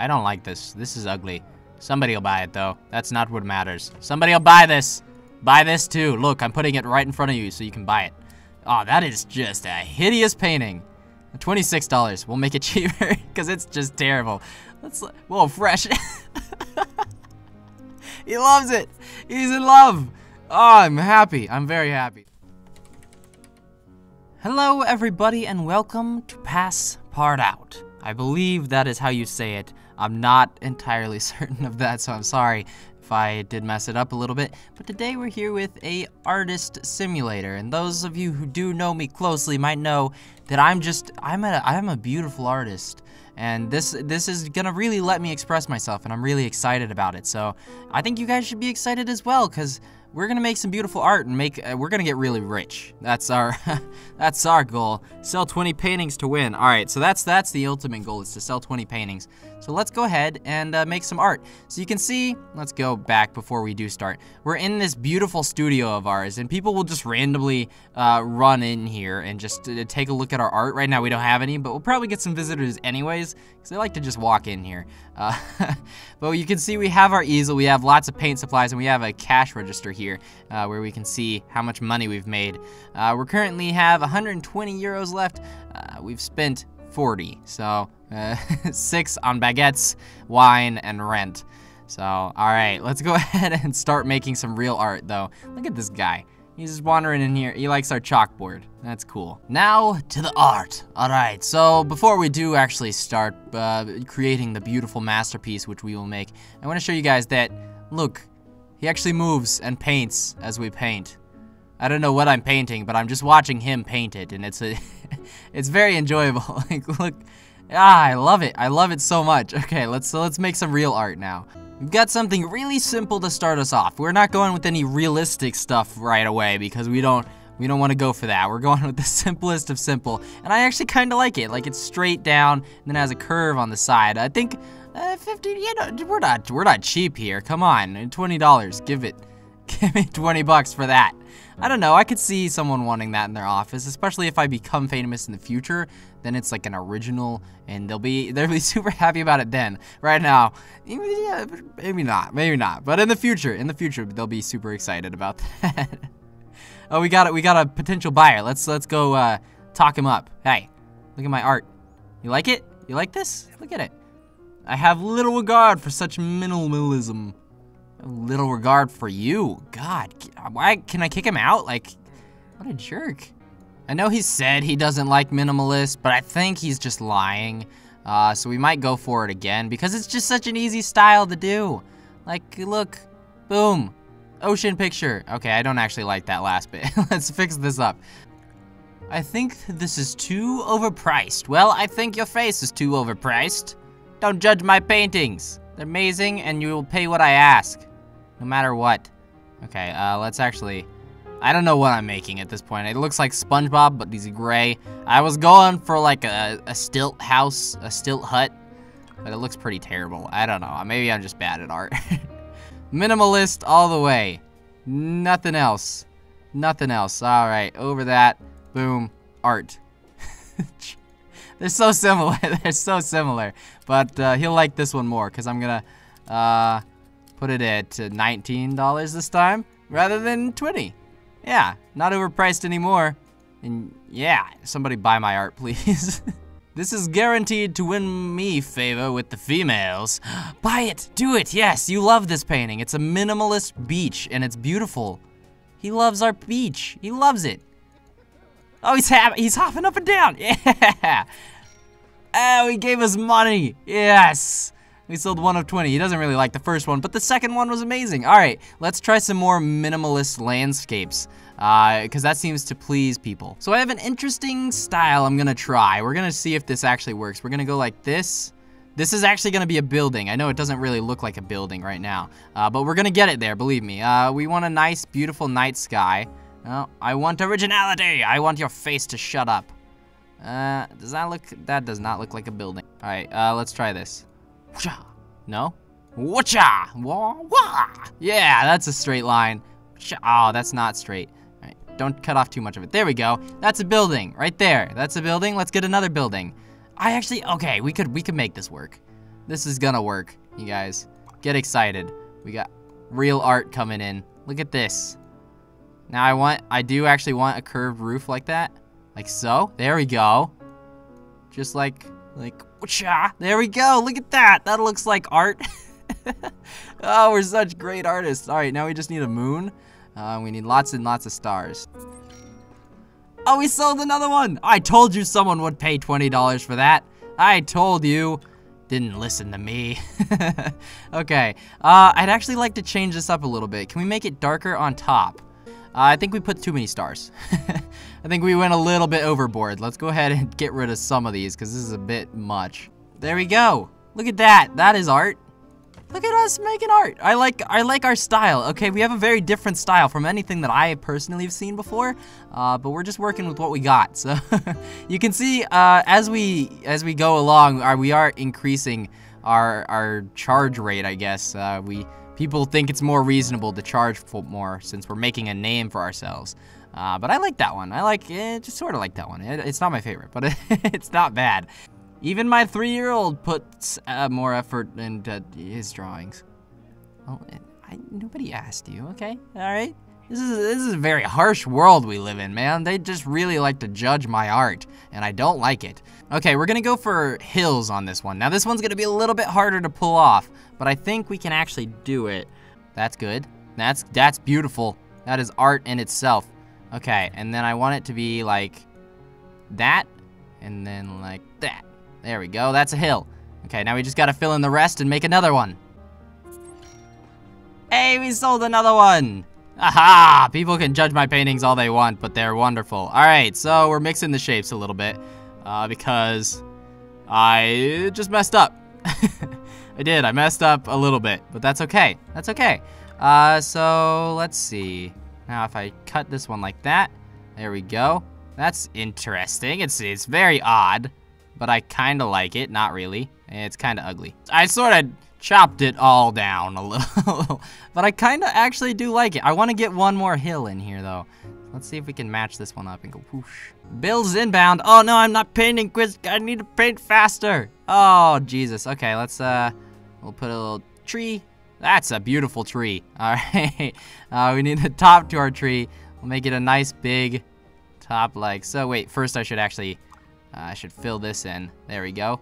I don't like this. This is ugly. Somebody will buy it, though. That's not what matters. Somebody will buy this. Buy this, too. Look, I'm putting it right in front of you so you can buy it. Oh, that is just a hideous painting. $26. We'll make it cheaper because it's just terrible. Let's, whoa, fresh. he loves it. He's in love. Oh, I'm happy. I'm very happy. Hello, everybody, and welcome to Pass Part Out. I believe that is how you say it. I'm not entirely certain of that, so I'm sorry if I did mess it up a little bit. But today we're here with a artist simulator, and those of you who do know me closely might know that I'm just I'm a I'm a beautiful artist. And this this is gonna really let me express myself, and I'm really excited about it. So I think you guys should be excited as well, because we're gonna make some beautiful art and make uh, we're gonna get really rich that's our that's our goal sell 20 paintings to win all right so that's that's the ultimate goal is to sell 20 paintings so let's go ahead and uh, make some art so you can see let's go back before we do start we're in this beautiful studio of ours and people will just randomly uh, run in here and just uh, take a look at our art right now we don't have any but we'll probably get some visitors anyways because they like to just walk in here uh, but you can see we have our easel we have lots of paint supplies and we have a cash register here uh, where we can see how much money we've made. Uh, we currently have 120 euros left. We've spent 40, so uh, six on baguettes, wine, and rent. So, all right, let's go ahead and start making some real art, though. Look at this guy. He's just wandering in here. He likes our chalkboard. That's cool. Now to the art. All right, so before we do actually start uh, creating the beautiful masterpiece which we will make, I want to show you guys that, look, he actually moves and paints as we paint. I don't know what I'm painting, but I'm just watching him paint it, and it's a, it's very enjoyable. like, look, ah, I love it. I love it so much. Okay, let's so let's make some real art now. We've got something really simple to start us off. We're not going with any realistic stuff right away because we don't we don't want to go for that. We're going with the simplest of simple, and I actually kind of like it. Like it's straight down and then has a curve on the side. I think uh, 50, you know, we're not, we're not cheap here. Come on, $20, give it. Give me 20 bucks for that. I don't know, I could see someone wanting that in their office, especially if I become famous in the future, then it's like an original, and they'll be, they'll be super happy about it then. Right now, yeah, maybe not, maybe not, but in the future, in the future, they'll be super excited about that. oh, we got it, we got a potential buyer. Let's, let's go, uh, talk him up. Hey, look at my art. You like it? You like this? Look at it. I have little regard for such minimalism. Little regard for you. God, why can I kick him out? Like, what a jerk. I know he said he doesn't like minimalist, but I think he's just lying. Uh, so we might go for it again because it's just such an easy style to do. Like, look, boom, ocean picture. Okay, I don't actually like that last bit. Let's fix this up. I think this is too overpriced. Well, I think your face is too overpriced. Don't judge my paintings. They're amazing and you will pay what I ask. No matter what. Okay, uh, let's actually... I don't know what I'm making at this point. It looks like SpongeBob, but he's gray. I was going for like a, a stilt house, a stilt hut, but it looks pretty terrible. I don't know. Maybe I'm just bad at art. Minimalist all the way. Nothing else. Nothing else. All right, over that. Boom. Art. They're so similar. They're so similar. But uh, he'll like this one more because I'm going to uh, put it at uh, $19 this time rather than 20 Yeah, not overpriced anymore. And yeah, somebody buy my art, please. this is guaranteed to win me favor with the females. buy it. Do it. Yes, you love this painting. It's a minimalist beach and it's beautiful. He loves our beach. He loves it. Oh, he's. He's hopping up and down. Yeah. Oh, he gave us money. Yes. We sold one of 20. He doesn't really like the first one, but the second one was amazing. All right, let's try some more minimalist landscapes because uh, that seems to please people. So I have an interesting style I'm gonna try. We're gonna see if this actually works. We're gonna go like this. This is actually gonna be a building. I know it doesn't really look like a building right now, uh, but we're gonna get it there, believe me. Uh, we want a nice, beautiful night sky. Oh, I want originality. I want your face to shut up. Uh, does that look, that does not look like a building. All right, uh, let's try this. No? Whatcha! Yeah, that's a straight line. Oh, that's not straight. All right, don't cut off too much of it. There we go. That's a building, right there. That's a building. Let's get another building. I actually, okay, we could, we could make this work. This is gonna work, you guys. Get excited. We got real art coming in. Look at this. Now I want, I do actually want a curved roof like that. Like so. There we go. Just like, like. There we go. Look at that. That looks like art. oh, we're such great artists. All right, now we just need a moon. Uh, we need lots and lots of stars. Oh, we sold another one. I told you someone would pay $20 for that. I told you. Didn't listen to me. okay, uh, I'd actually like to change this up a little bit. Can we make it darker on top? Uh, I think we put too many stars. I think we went a little bit overboard. Let's go ahead and get rid of some of these because this is a bit much. There we go. Look at that. That is art. Look at us making art. I like I like our style. Okay, we have a very different style from anything that I personally have seen before, uh, but we're just working with what we got. So you can see uh, as we as we go along, we are increasing our our charge rate. I guess uh, we people think it's more reasonable to charge for more since we're making a name for ourselves. Uh, but I like that one. I like it, eh, just sort of like that one. It, it's not my favorite, but it, it's not bad. Even my three-year-old puts uh, more effort into his drawings. Oh, I, nobody asked you, okay? All right? This is, this is a very harsh world we live in, man. They just really like to judge my art, and I don't like it. Okay, we're gonna go for hills on this one. Now, this one's gonna be a little bit harder to pull off, but I think we can actually do it. That's good. That's, that's beautiful. That is art in itself. Okay, and then I want it to be like that, and then like that. There we go, that's a hill. Okay, now we just gotta fill in the rest and make another one. Hey, we sold another one! Aha! People can judge my paintings all they want, but they're wonderful. Alright, so we're mixing the shapes a little bit, uh, because I just messed up. I did, I messed up a little bit, but that's okay. That's okay. Uh, so let's see. Now if I cut this one like that, there we go. That's interesting. It's, it's very odd but I kind of like it. Not really. It's kind of ugly. I sort of chopped it all down a little, but I kind of actually do like it. I want to get one more hill in here, though. Let's see if we can match this one up and go whoosh. Bill's inbound. Oh, no, I'm not painting, Quiz. I need to paint faster. Oh, Jesus. Okay, let's, uh, we'll put a little tree. That's a beautiful tree. All right. Uh, we need the top to our tree. We'll make it a nice big top like so. Wait, first I should actually uh, I should fill this in. There we go.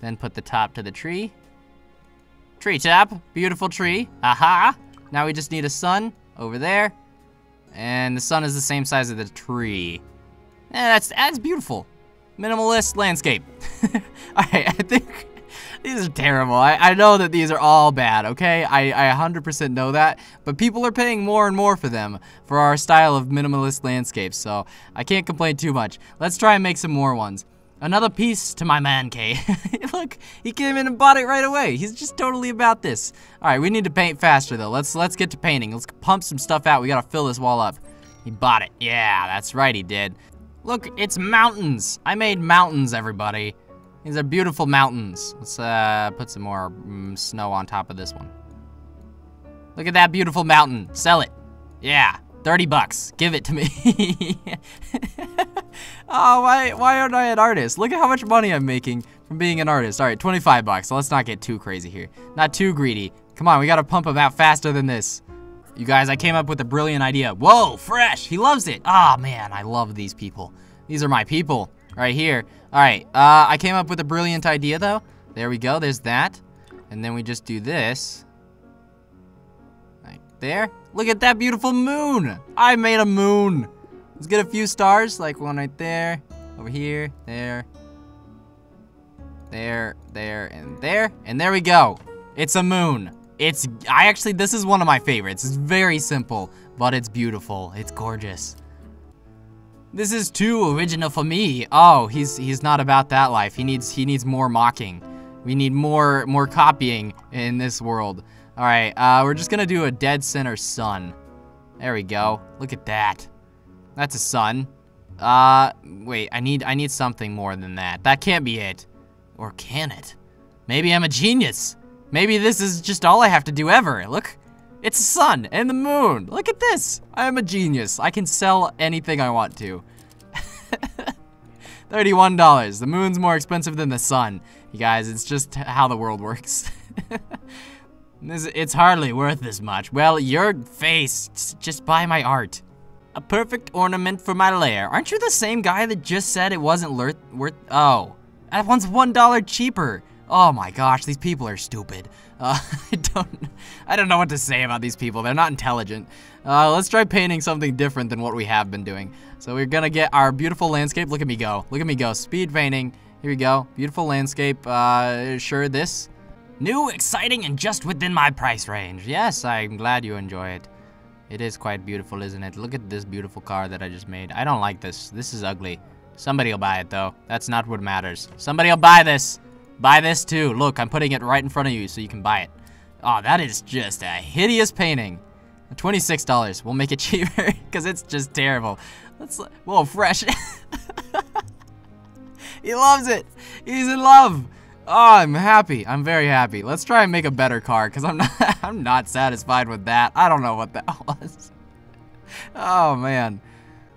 Then put the top to the tree. Tree top. Beautiful tree. Aha! Now we just need a sun over there. And the sun is the same size as the tree. Yeah, that's, that's beautiful. Minimalist landscape. Alright, I think these are terrible. I, I know that these are all bad, okay? I, I 100% know that, but people are paying more and more for them for our style of minimalist landscapes, so I can't complain too much. Let's try and make some more ones. Another piece to my man cave. Look, he came in and bought it right away. He's just totally about this. All right, we need to paint faster though. Let's let's get to painting. Let's pump some stuff out. We gotta fill this wall up. He bought it. Yeah, that's right, he did. Look, it's mountains. I made mountains, everybody. These are beautiful mountains. Let's uh, put some more mm, snow on top of this one. Look at that beautiful mountain. Sell it. Yeah, 30 bucks. Give it to me. oh, why, why aren't I an artist? Look at how much money I'm making from being an artist. All right, 25 bucks. So let's not get too crazy here. Not too greedy. Come on, we gotta pump them out faster than this. You guys, I came up with a brilliant idea. Whoa, fresh. He loves it. Ah, oh, man, I love these people. These are my people right here. All right, uh, I came up with a brilliant idea, though. There we go, there's that. And then we just do this. Right there. Look at that beautiful moon. I made a moon. Let's get a few stars, like one right there, over here, there, there, there, and there. And there we go. It's a moon. It's, I actually, this is one of my favorites. It's very simple, but it's beautiful. It's gorgeous. This is too original for me. Oh, he's he's not about that life. He needs he needs more mocking. We need more more copying in this world. All right, uh, we're just gonna do a dead center sun. There we go. Look at that. That's a sun. Uh, wait. I need I need something more than that. That can't be it. Or can it? Maybe I'm a genius. Maybe this is just all I have to do ever. Look, it's the sun and the moon. Look at this. I am a genius. I can sell anything I want to. $31. The moon's more expensive than the sun. You guys, it's just how the world works. it's hardly worth this much. Well, your face, just buy my art. A perfect ornament for my lair. Aren't you the same guy that just said it wasn't worth, oh. That one's $1 cheaper. Oh my gosh, these people are stupid. Uh, I don't, I don't know what to say about these people. They're not intelligent. Uh, let's try painting something different than what we have been doing. So we're gonna get our beautiful landscape. Look at me go. Look at me go. Speed painting. Here we go. Beautiful landscape. Uh, sure, this. New, exciting, and just within my price range. Yes, I'm glad you enjoy it. It is quite beautiful, isn't it? Look at this beautiful car that I just made. I don't like this. This is ugly. Somebody will buy it, though. That's not what matters. Somebody will buy this. Buy this, too. Look, I'm putting it right in front of you so you can buy it. Oh, that is just a hideous painting. $26. We'll make it cheaper because it's just terrible. Let's, whoa, fresh. he loves it. He's in love. Oh, I'm happy. I'm very happy. Let's try and make a better car because I'm not, I'm not satisfied with that. I don't know what that was. Oh, man.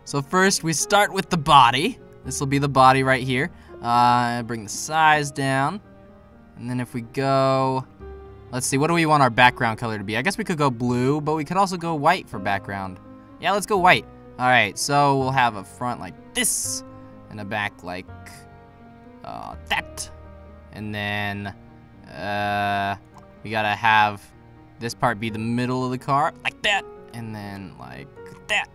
So first we start with the body. This will be the body right here. Uh, bring the size down. And then if we go, let's see, what do we want our background color to be? I guess we could go blue, but we could also go white for background. Yeah, let's go white. All right, so we'll have a front like this and a back like uh, that. And then uh, we gotta have this part be the middle of the car like that. And then like that.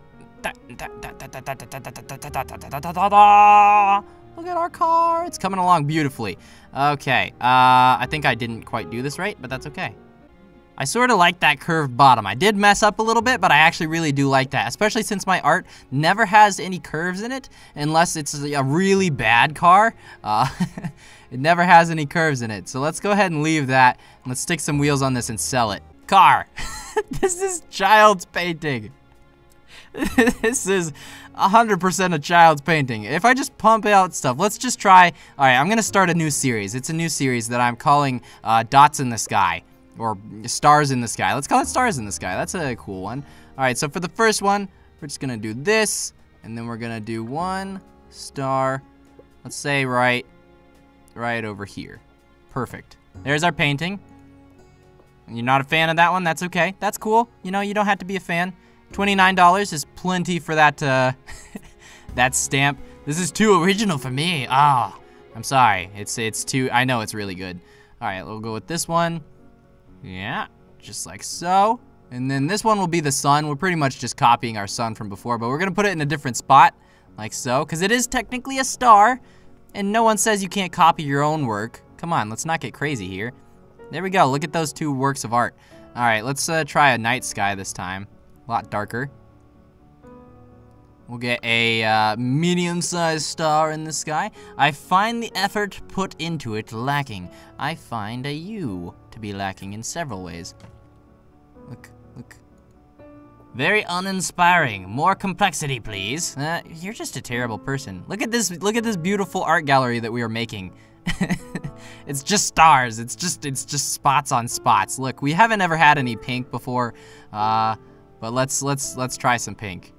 Look at our car. It's coming along beautifully. Okay. Uh, I think I didn't quite do this right, but that's okay. I sort of like that curved bottom. I did mess up a little bit, but I actually really do like that, especially since my art never has any curves in it, unless it's a really bad car. Uh, it never has any curves in it. So let's go ahead and leave that. Let's stick some wheels on this and sell it. Car. this is child's painting. this is 100% a child's painting. If I just pump out stuff, let's just try. All right, I'm going to start a new series. It's a new series that I'm calling uh, Dots in the Sky or Stars in the Sky. Let's call it Stars in the Sky. That's a cool one. All right, so for the first one, we're just going to do this, and then we're going to do one star, let's say right, right over here. Perfect. There's our painting. You're not a fan of that one? That's okay. That's cool. You know, you don't have to be a fan. $29 is plenty for that, uh, that stamp. This is too original for me. Ah, oh, I'm sorry. It's, it's too, I know it's really good. All right, we'll go with this one. Yeah, just like so. And then this one will be the sun. We're pretty much just copying our sun from before, but we're gonna put it in a different spot, like so, because it is technically a star, and no one says you can't copy your own work. Come on, let's not get crazy here. There we go, look at those two works of art. All right, let's uh, try a night sky this time. A lot darker. We'll get a uh, medium-sized star in the sky. I find the effort put into it lacking. I find a you to be lacking in several ways. Look, look. Very uninspiring. More complexity, please. Uh, you're just a terrible person. Look at this. Look at this beautiful art gallery that we are making. it's just stars. It's just it's just spots on spots. Look, we haven't ever had any pink before. Uh, but let's let's let's try some pink.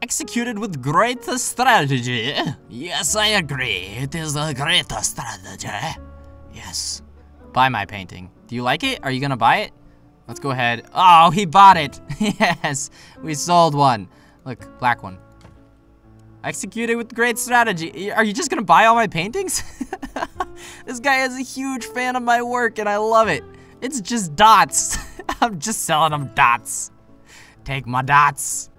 Executed with great strategy. Yes, I agree. It is a great strategy. Yes. Buy my painting. Do you like it? Are you gonna buy it? Let's go ahead. Oh, he bought it. yes, we sold one. Look, black one. Executed with great strategy. Are you just gonna buy all my paintings? this guy is a huge fan of my work and I love it. It's just dots. I'm just selling them dots. Take my dots.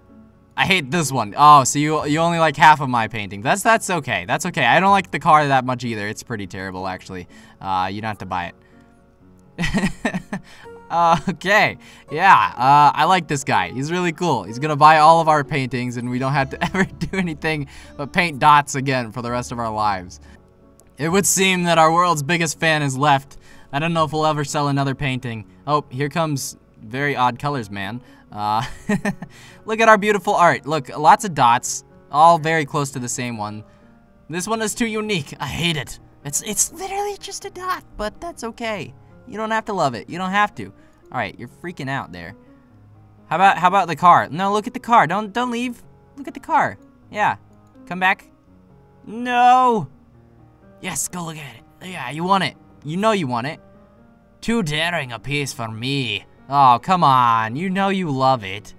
I hate this one. Oh, so you you only like half of my painting. That's that's okay. That's okay. I don't like the car that much either. It's pretty terrible, actually. Uh, you don't have to buy it. uh, okay. Yeah, uh, I like this guy. He's really cool. He's gonna buy all of our paintings, and we don't have to ever do anything but paint dots again for the rest of our lives. It would seem that our world's biggest fan is left. I don't know if we'll ever sell another painting. Oh, here comes very odd colors, man. Uh, look at our beautiful art. Look, lots of dots, all very close to the same one. This one is too unique. I hate it. It's it's literally just a dot, but that's okay. You don't have to love it. You don't have to. All right, you're freaking out there. How about how about the car? No, look at the car. Don't don't leave. Look at the car. Yeah. Come back. No! Yes, go look at it. Yeah, you want it. You know you want it. Too daring a piece for me. Oh, come on. You know you love it.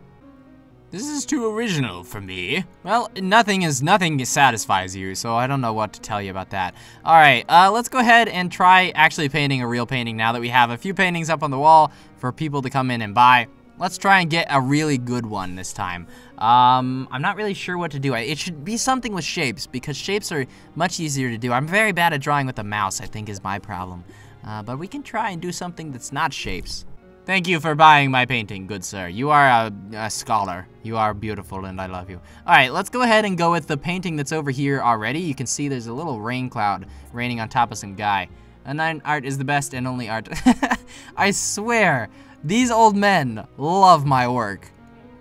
This is too original for me. Well, nothing is nothing satisfies you, so I don't know what to tell you about that. All right, uh, let's go ahead and try actually painting a real painting now that we have a few paintings up on the wall for people to come in and buy. Let's try and get a really good one this time. Um, I'm not really sure what to do. It should be something with shapes because shapes are much easier to do. I'm very bad at drawing with a mouse, I think is my problem. Uh, but we can try and do something that's not shapes. Thank you for buying my painting, good sir. You are a, a, scholar. You are beautiful and I love you. All right, let's go ahead and go with the painting that's over here already. You can see there's a little rain cloud raining on top of some guy. And art is the best and only art. I swear, these old men love my work.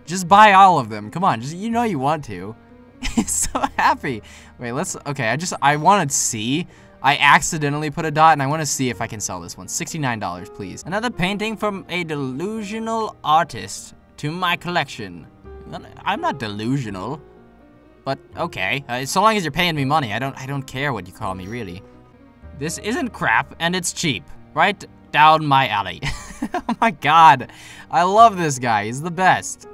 Just buy all of them. Come on, just you know you want to. He's so happy. Wait, let's, okay, I just, I want to see I accidentally put a dot and I want to see if I can sell this one. $69, please. Another painting from a delusional artist to my collection. I'm not delusional. But okay, uh, so long as you're paying me money, I don't I don't care what you call me really. This isn't crap and it's cheap. Right down my alley. oh my god. I love this guy. He's the best.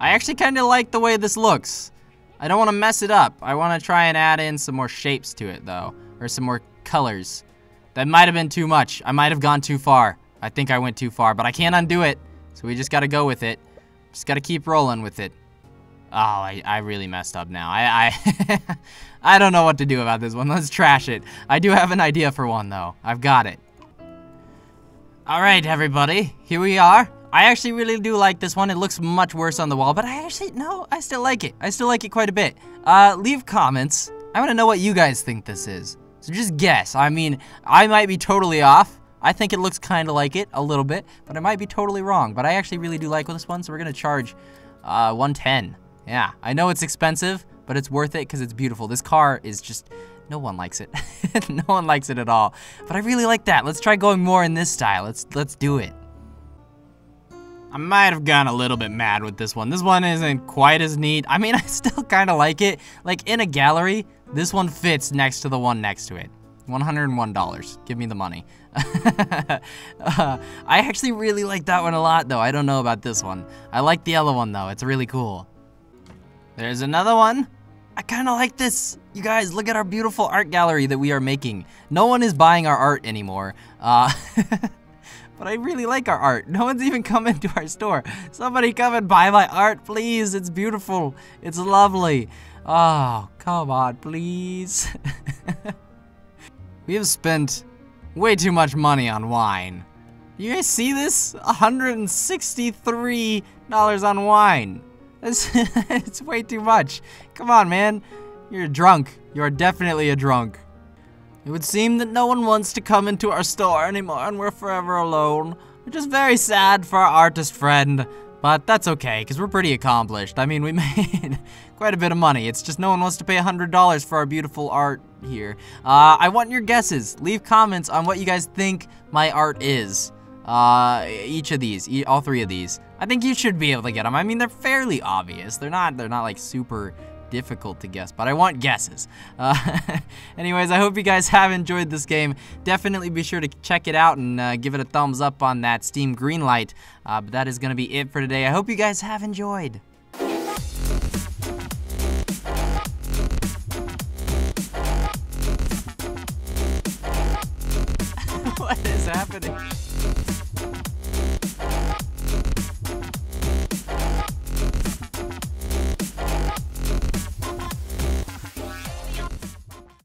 I actually kind of like the way this looks. I don't want to mess it up. I want to try and add in some more shapes to it though or some more colors. That might have been too much. I might have gone too far. I think I went too far, but I can't undo it. So we just gotta go with it. Just gotta keep rolling with it. Oh, I, I really messed up now. I I, I don't know what to do about this one. Let's trash it. I do have an idea for one, though. I've got it. Alright, everybody. Here we are. I actually really do like this one. It looks much worse on the wall, but I actually, no, I still like it. I still like it quite a bit. Uh, leave comments. I want to know what you guys think this is. So just guess. I mean, I might be totally off. I think it looks kind of like it, a little bit, but I might be totally wrong. But I actually really do like this one, so we're going to charge uh, 110 Yeah, I know it's expensive, but it's worth it because it's beautiful. This car is just, no one likes it. no one likes it at all. But I really like that. Let's try going more in this style. Let's, let's do it. I might have gone a little bit mad with this one. This one isn't quite as neat. I mean, I still kind of like it. Like, in a gallery, this one fits next to the one next to it. $101. Give me the money. uh, I actually really like that one a lot, though. I don't know about this one. I like the yellow one, though. It's really cool. There's another one. I kind of like this. You guys, look at our beautiful art gallery that we are making. No one is buying our art anymore. Uh, but I really like our art. No one's even come into our store. Somebody come and buy my art, please. It's beautiful. It's lovely. Oh, come on, please. we have spent way too much money on wine. You guys see this? $163 on wine. That's, it's way too much. Come on, man. You're drunk. You're definitely a drunk. It would seem that no one wants to come into our store anymore and we're forever alone, which is very sad for our artist friend. But that's okay, because we're pretty accomplished. I mean, we made quite a bit of money. It's just no one wants to pay $100 for our beautiful art here. Uh, I want your guesses. Leave comments on what you guys think my art is. Uh, each of these, all three of these. I think you should be able to get them. I mean, they're fairly obvious. They're not, they're not like super difficult to guess, but I want guesses. Uh, anyways, I hope you guys have enjoyed this game. Definitely be sure to check it out and uh, give it a thumbs up on that Steam Greenlight. Uh, but that is going to be it for today. I hope you guys have enjoyed.